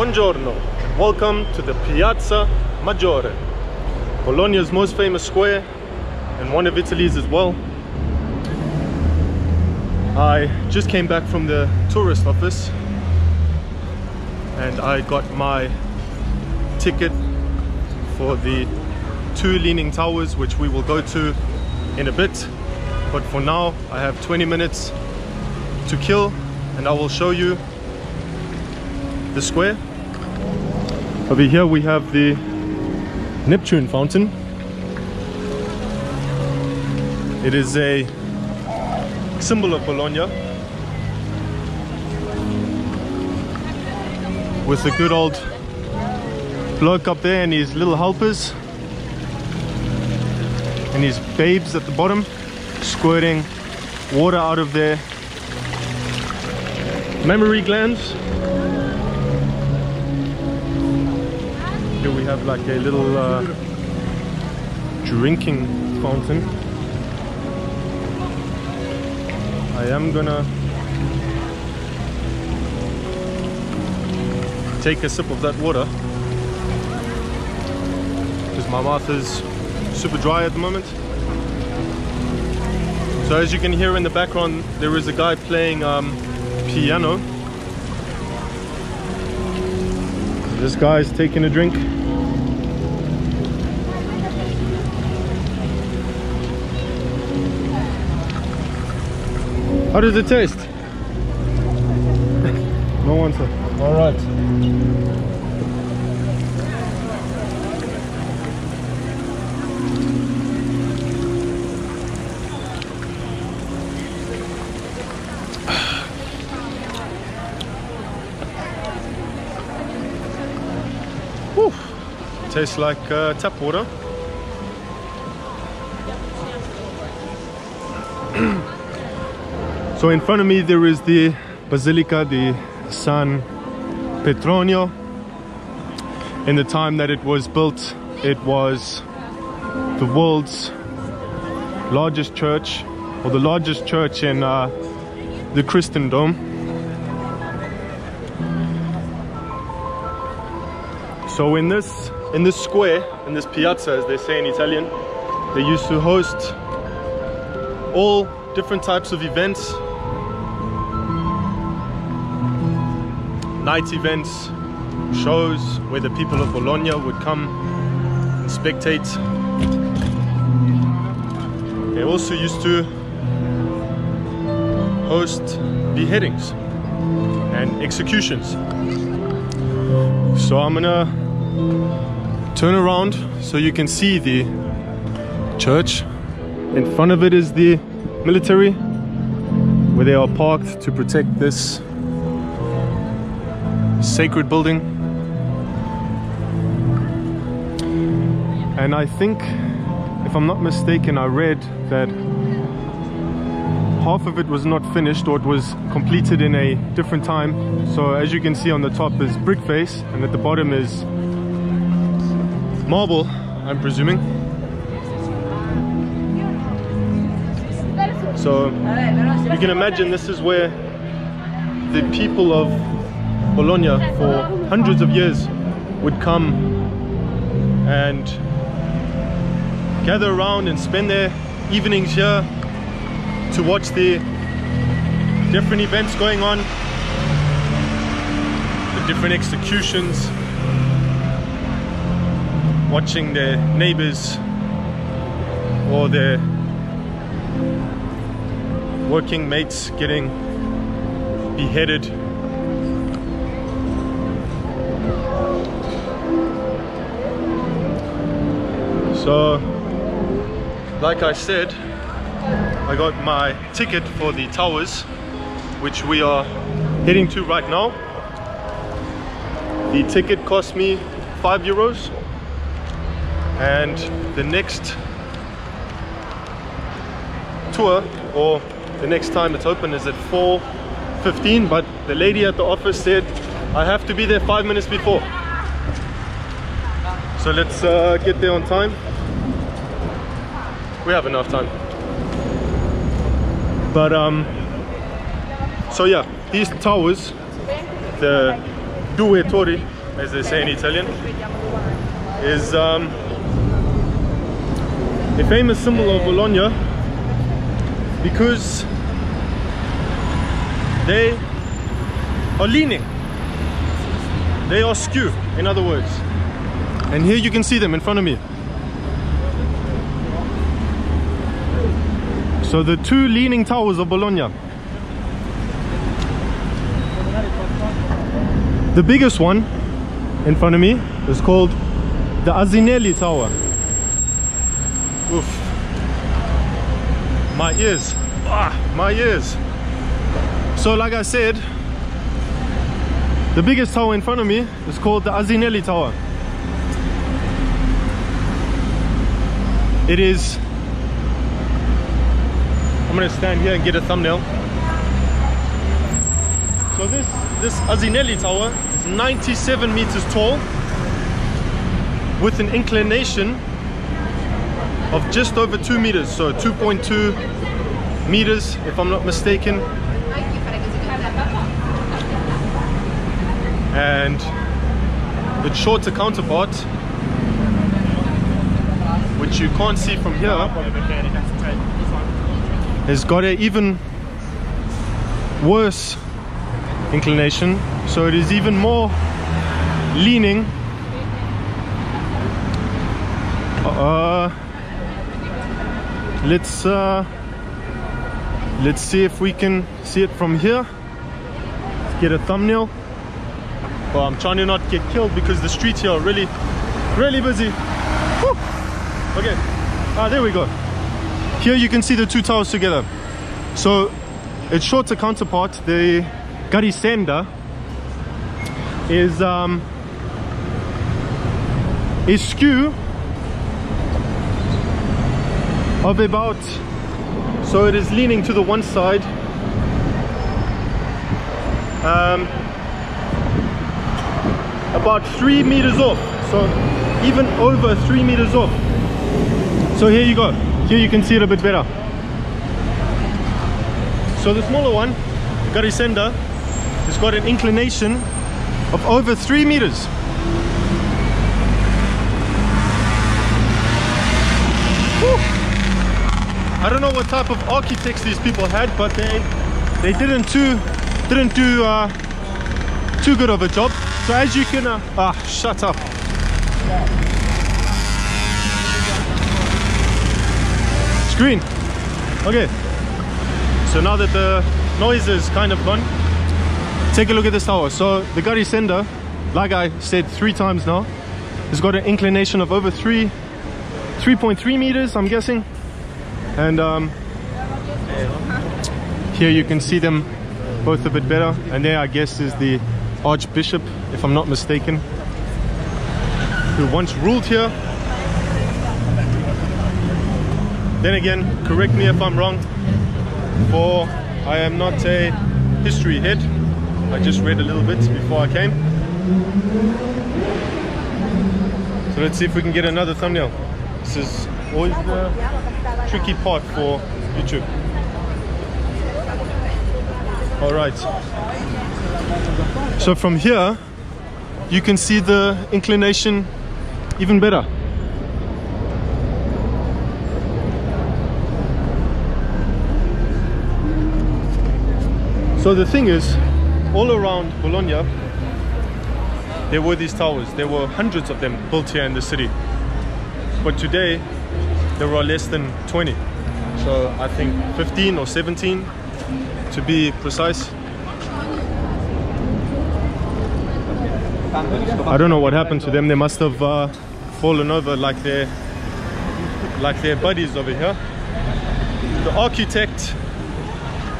Buongiorno, welcome to the Piazza Maggiore, Bologna's most famous square and one of Italy's as well. I just came back from the tourist office and I got my ticket for the two leaning towers which we will go to in a bit. But for now I have 20 minutes to kill and I will show you the square over here we have the Neptune fountain. It is a symbol of Bologna. With the good old bloke up there and his little helpers and his babes at the bottom squirting water out of their mammary glands here we have like a little uh, drinking fountain? I am gonna take a sip of that water. Because my mouth is super dry at the moment. So as you can hear in the background there is a guy playing um, piano this guy's taking a drink How does it taste? no answer. All right. Whew. Tastes like uh, tap water. So in front of me there is the Basilica di San Petronio. In the time that it was built, it was the world's largest church, or the largest church in uh, the Christendom. So in this in this square, in this piazza, as they say in Italian, they used to host all different types of events night events, shows where the people of Bologna would come and spectate. They also used to host beheadings and executions. So I'm gonna turn around so you can see the church. In front of it is the military where they are parked to protect this sacred building. And I think, if I'm not mistaken, I read that half of it was not finished or it was completed in a different time. So as you can see on the top is brick face and at the bottom is marble, I'm presuming. So you can imagine this is where the people of Bologna for hundreds of years would come and gather around and spend their evenings here to watch the different events going on, the different executions, watching their neighbors or their working mates getting beheaded So, like I said, I got my ticket for the towers, which we are heading to right now. The ticket cost me five euros, and the next tour or the next time it's open is at 4.15 but the lady at the office said I have to be there five minutes before. So let's uh, get there on time. We have enough time. But um so yeah these towers the due torri, as they say in Italian, is um, a famous symbol of Bologna because they are leaning. They are skew, in other words. And here you can see them in front of me. So the two leaning towers of Bologna. The biggest one in front of me is called the Asinelli Tower. Oof. My ears. Ah, my ears. So like I said, the biggest tower in front of me is called the Asinelli Tower. It is I'm gonna stand here and get a thumbnail. So this this Asinelli Tower is 97 meters tall with an inclination of just over two meters, so 2.2 meters if I'm not mistaken. And its shorter counterpart, which you can't see from here, has got an even worse inclination. So it is even more leaning. Uh, let's uh, let's see if we can see it from here. Let's get a thumbnail. Well I'm trying to not get killed because the streets here are really really busy. Okay. Ah there we go. Here you can see the two towers together. So its shorter counterpart. The Garisenda is um is skew of about so it is leaning to the one side um, about three meters off so even over three meters off so here you go here you can see it a bit better. So the smaller one, Garisenda, has got an inclination of over three meters. I don't know what type of architects these people had, but they they didn't too didn't do uh, too good of a job. So as you can, uh, ah, shut up. Screen. Okay. So now that the noise is kind of gone, take a look at this tower. So the Garisenda, like I said three times now, has got an inclination of over three, 3.3 meters, I'm guessing. And um, here you can see them both a bit better. And there, I guess, is the Archbishop, if I'm not mistaken, who once ruled here then again, correct me if I'm wrong, for I am not a history head. I just read a little bit before I came. So let's see if we can get another thumbnail. This is always the tricky part for YouTube. All right. So from here, you can see the inclination even better. So the thing is, all around Bologna, there were these towers. There were hundreds of them built here in the city. But today, there were less than 20. So I think 15 or 17 to be precise. I don't know what happened to them. They must have uh, fallen over like their like their buddies over here. The architect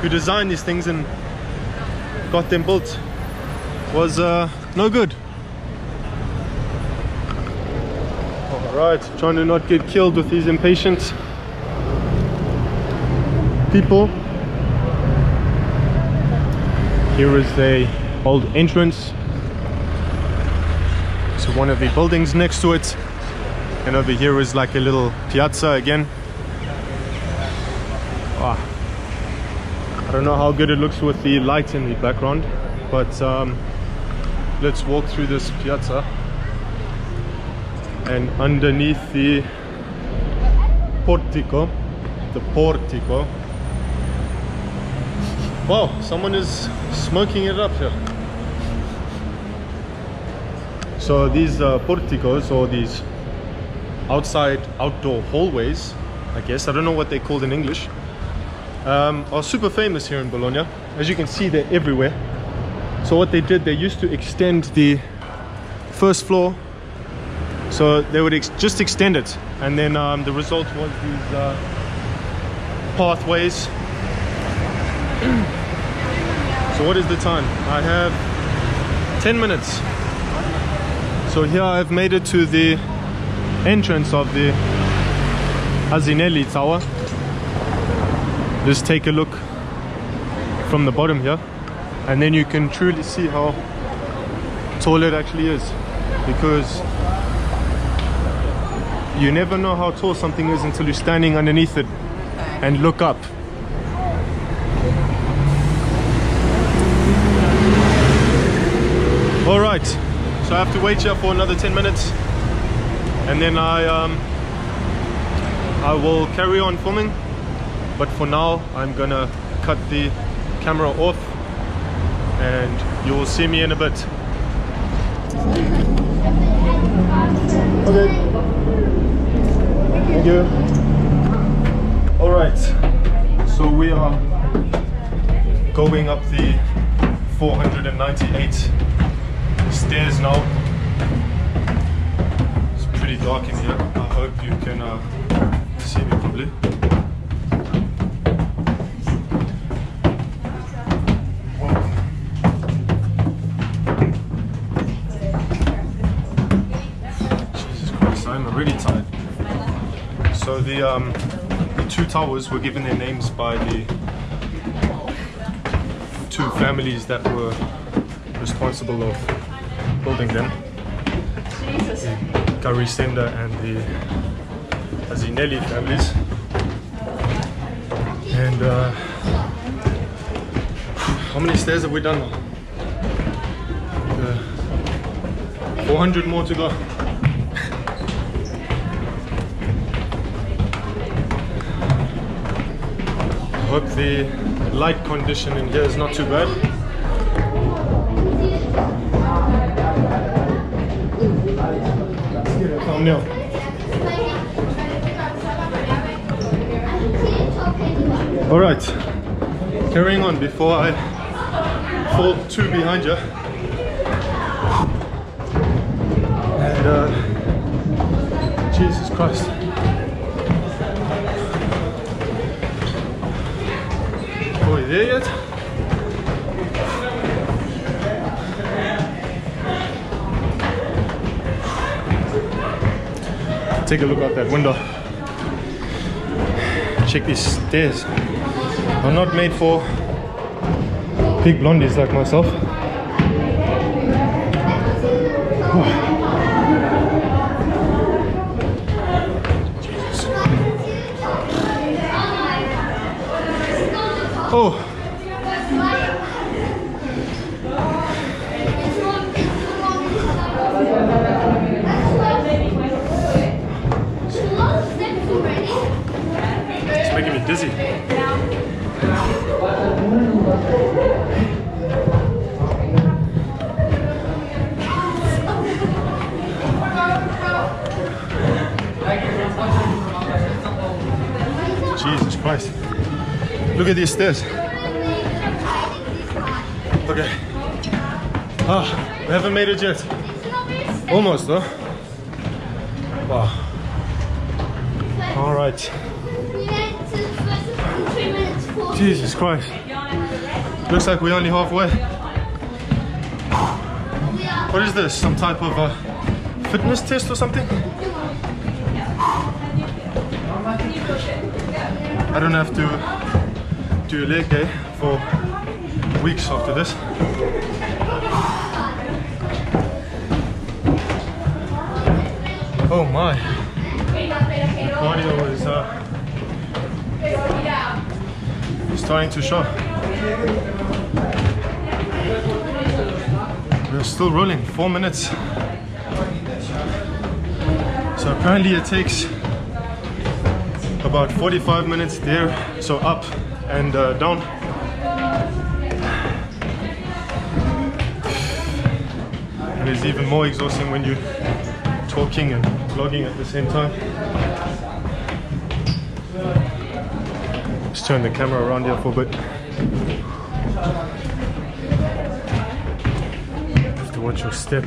who designed these things and got them built was uh, no good. Alright, trying to not get killed with these impatient people. Here is the old entrance to one of the buildings next to it. And over here is like a little piazza again. Wow. I don't know how good it looks with the light in the background, but um, let's walk through this piazza and underneath the portico the portico. Wow someone is smoking it up here. So these uh, porticos or these outside outdoor hallways I guess I don't know what they're called in English um, are super famous here in Bologna. As you can see they're everywhere. So what they did they used to extend the first floor so they would ex just extend it. And then um, the result was these uh, pathways. So what is the time? I have 10 minutes. So here I've made it to the entrance of the Asinelli Tower. Just take a look from the bottom here. And then you can truly see how tall it actually is. Because you never know how tall something is until you're standing underneath it and look up. All right, so I have to wait here for another 10 minutes and then I um, I will carry on filming. But for now I'm gonna cut the camera off and you will see me in a bit. Okay Thank you. All right, so we are going up the 498 stairs now. It's pretty dark in here. I hope you can uh, see me properly. The, um, the two towers were given their names by the two families that were responsible of building them. The Garisenda and the Asinelli families. And uh, how many stairs have we done now? Uh, 400 more to go. Hope the light condition in here is not too bad. Calm down. All right, carrying on before I fall two behind you. And uh, Jesus Christ. Take a look out that window. Check these stairs. Are not made for big blondies like myself. Oh. Look at these stairs. Okay. Ah, we haven't made it yet. Almost though. Wow. All right. Jesus Christ. Looks like we're only halfway. What is this? Some type of uh, fitness test or something? I don't have to do a leg day for weeks after this. Oh my. Cardio is uh, starting to show. We're still rolling, four minutes. So apparently it takes about 45 minutes there, so up and uh, down. And it's even more exhausting when you're talking and vlogging at the same time. Let's turn the camera around here for a bit. Have to watch your step.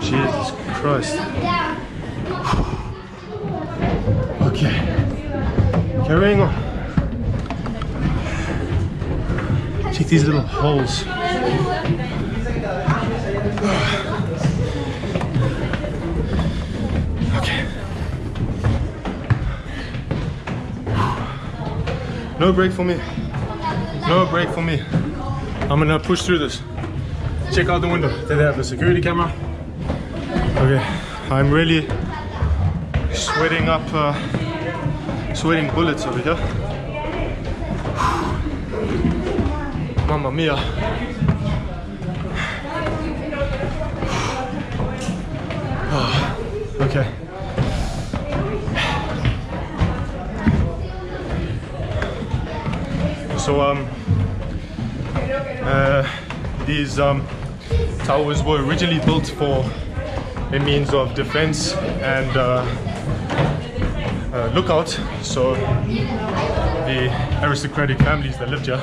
Jesus Christ. Okay. Carrying on. Check these little holes. Okay. No break for me. No break for me. I'm gonna push through this. Check out the window. There they have the security camera. Okay, I'm really sweating up, uh, sweating bullets over here. Mamma mia. Ah, okay. So um, uh, these um, towers were originally built for a means of defense and uh, uh, lookout. So the aristocratic families that lived here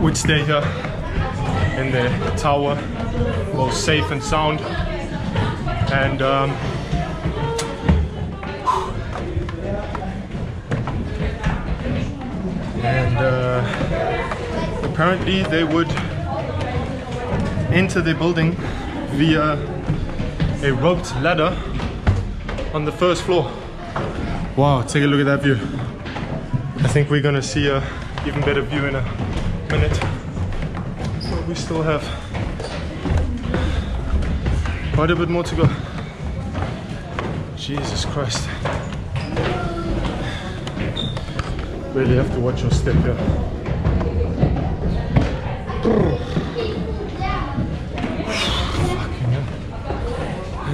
would stay here in the tower, both safe and sound. And um, and uh, apparently they would enter the building via a roped ladder on the first floor. Wow, take a look at that view. I think we're gonna see a even better view in a minute. But we still have quite a bit more to go. Jesus Christ. Really have to watch your step here.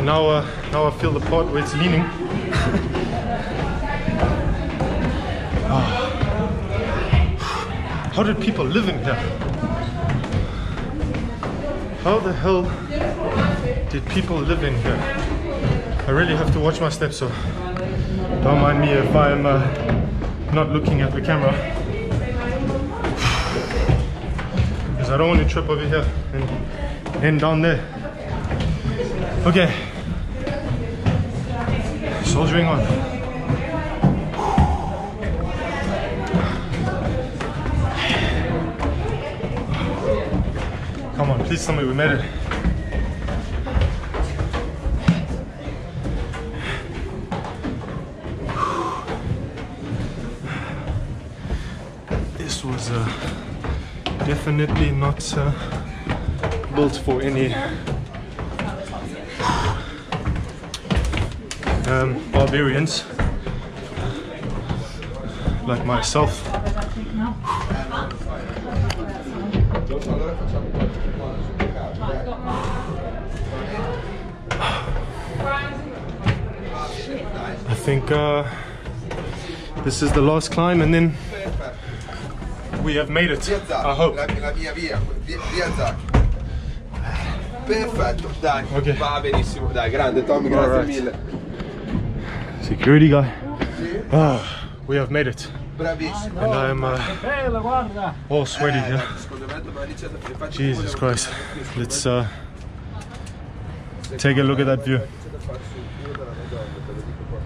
Now, uh, now I feel the part where it's leaning. Ah. How did people live in here? How the hell did people live in here? I really have to watch my steps, so don't mind me if I'm uh, not looking at the camera. Because I don't want to trip over here and end down there. Okay. Soldiering on. Come on, please tell me we made it. This was uh, definitely not uh, built for any um, barbarians like myself. I think uh, this is the last climb and then we have made it. I hope. Perfetto, dai, Ok. va benissimo, dai, grande Tommy, grazie Alright. mille. Security guy. Ah, we have made it. And I'm uh, all sweaty here. Secondo me domani c'è da le faccio Jesus Christ. Let's uh, take a look at that view. C'è da fare sul culo della Madonna, te lo dico qua.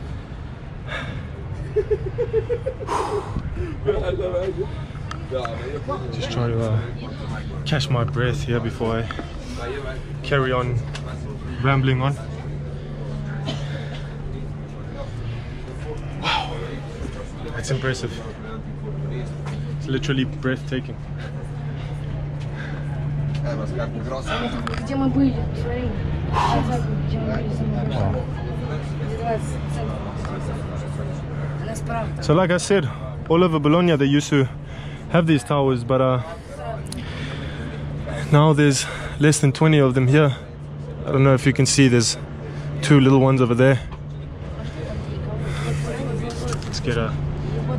Bella, vedi? No, ma io credo- Just try to uh, catch my breath here before I ma io vai. carry on rambling on. that's impressive. It's literally breathtaking. Eh, ma scarpe grosse. Где мы были? Смотри. Сейчас, где мы были. Wow. Где 20 центов. Она справа. So, like I said, all over Bologna they used to have these towers, but uh, now there's less than 20 of them here. I don't know if you can see there's two little ones over there. Let's get a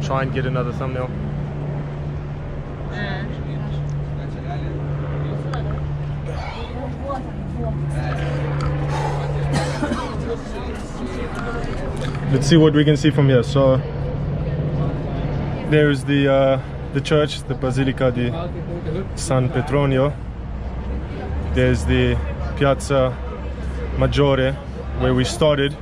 try and get another thumbnail. Let's see what we can see from here. So there's the uh, the church, the Basilica di San Petronio. There's the Piazza Maggiore where we started.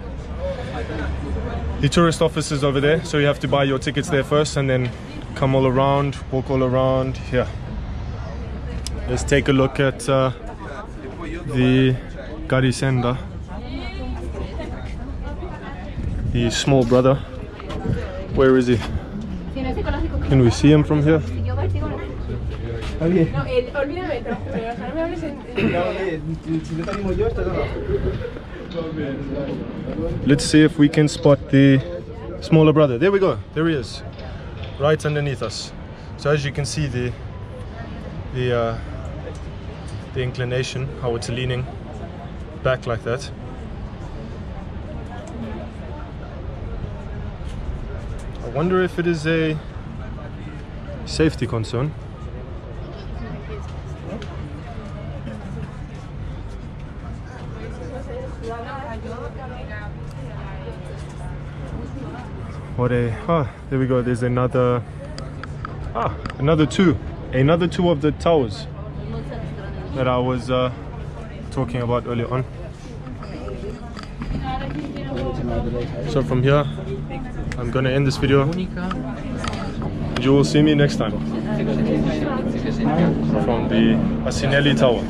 The tourist office is over there, so you have to buy your tickets there first and then come all around, walk all around here. Let's take a look at uh, the Garisenda, the small brother. Where is he? Can we see him from here? No, Let's see if we can spot the smaller brother. There we go. There he is, right underneath us. So as you can see, the the uh, the inclination, how it's leaning back like that. I wonder if it is a safety concern. What a ah there we go. There's another ah another two another two of the towers that I was uh, talking about earlier on. So from here I'm gonna end this video. You will see me next time. From the Asinelli Tower